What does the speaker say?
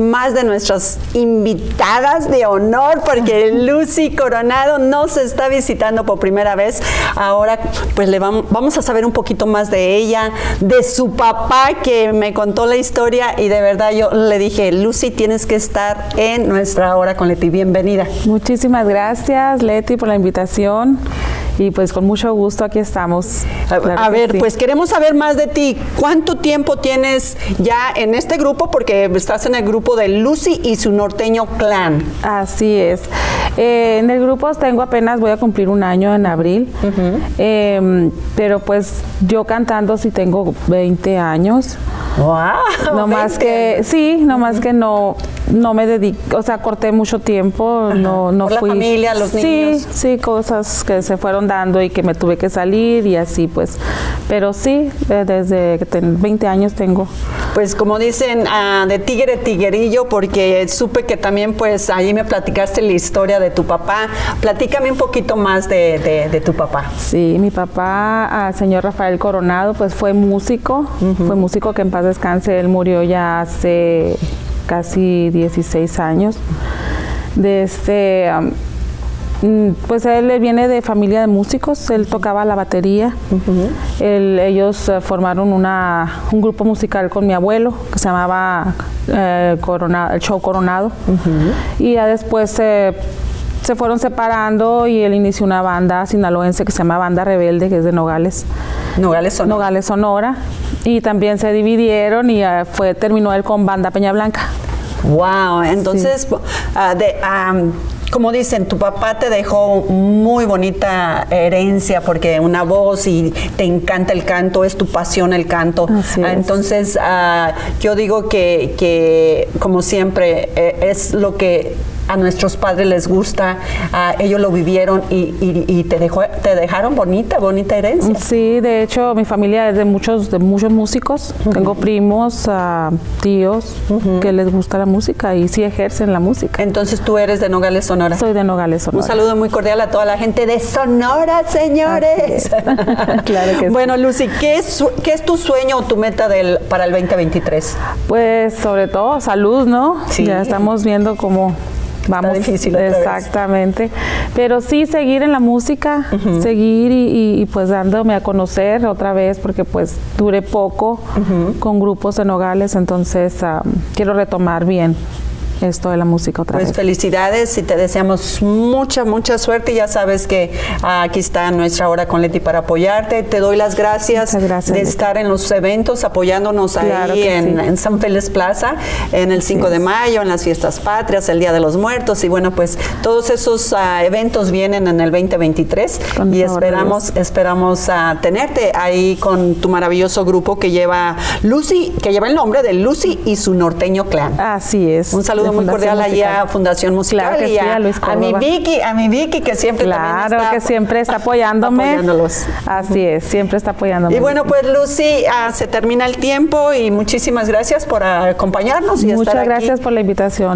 más de nuestras invitadas de honor porque Lucy Coronado nos está visitando por primera vez. Ahora pues le vamos, vamos, a saber un poquito más de ella, de su papá que me contó la historia y de verdad yo le dije, Lucy tienes que estar en nuestra hora con Leti. Bienvenida. Muchísimas gracias Leti por la invitación y pues con mucho gusto aquí estamos. a, ver, pues queremos saber más de ti. ¿Cuánto tiempo tienes ya en este grupo? Porque estás en el grupo de Lucy y su norteño clan. Así es. Eh, en el grupo tengo apenas, voy a cumplir un año en abril, em, pero pues yo cantando sí tengo 20 años. ¡Wow! No más que, sí, no más que no, no me dedico, o sea, corté mucho tiempo, no, no Por fui. la familia, los niños. Sí, sí, cosas que se fueron dando y que me tuve que salir y así pues. Pero sí, eh, desde que tengo 20 años tengo. Pues como dicen, uh, de tigre tiguerillo, porque supe que también pues ahí me platicaste la historia de tu papá. Platícame un poquito más de, de, de tu papá. Sí, mi papá, uh, señor Rafael Coronado, pues fue músico, uh -huh. fue músico que en paz descanse, él murió ya hace casi 16 años. De este, um, pues él viene de familia de músicos, él tocaba la batería. Uh -huh. él, ellos uh, formaron una, un grupo musical con mi abuelo que se llamaba eh, Corona, el Show Coronado. Uh -huh. Y ya después eh, se fueron separando y él inició una banda sinaloense que se llama Banda Rebelde, que es de Nogales. Nogales Sonora. Nogales Sonora. Y también se dividieron y uh, fue, terminó él con Banda Peña Blanca. Wow, entonces, sí. uh, de, um, como dicen, tu papá te dejó muy bonita herencia porque una voz y te encanta el canto, es tu pasión el canto. Así es. Entonces, uh, yo digo que, que como siempre, eh, es lo que a nuestros padres les gusta, ellos lo vivieron y, y, y, te, dejó, te dejaron bonita, bonita herencia. Sí, de hecho mi familia es de muchos, de muchos músicos, uh -huh. tengo primos, uh, tíos uh -huh. que les gusta la música y sí ejercen la música. Entonces tú eres de Nogales, Sonora. Soy de Nogales, Sonora. Un saludo muy cordial a toda la gente de Sonora, señores. claro que sí. Bueno, Lucy, ¿qué es, ¿qué es tu sueño o tu meta del, para el 2023? Pues sobre todo salud, ¿no? Sí. Ya estamos viendo cómo Vamos, Está difícil exactamente. Pero sí seguir en la música, uh -huh. seguir y, pues dándome a conocer otra vez, porque pues duré poco uh -huh. con grupos de Nogales, entonces um, quiero retomar bien esto de la música otra pues vez. felicidades y te deseamos mucha, mucha suerte. Ya sabes que aquí está nuestra hora con Leti para apoyarte. Te doy las gracias, gracias de Leti. estar en los eventos apoyándonos claro ahí en, sí. en, San Félix Plaza, en el 5 de mayo, en las fiestas patrias, el Día de los Muertos. Y bueno, pues todos esos uh, eventos vienen en el 2023 con y esperamos, esperamos uh, tenerte ahí con tu maravilloso grupo que lleva Lucy, que lleva el nombre de Lucy y su norteño clan. Así es. Un saludo muy cordial allá a Fundación Musical claro y a, sí, a, Luis a, mi Vicky, a mi Vicky que siempre claro está que siempre está apoyándome. apoyándolos. Así es, siempre está apoyándome. Y bueno, pues Lucy, uh, se termina el tiempo y muchísimas gracias por acompañarnos y Muchas estar gracias aquí. por la invitación.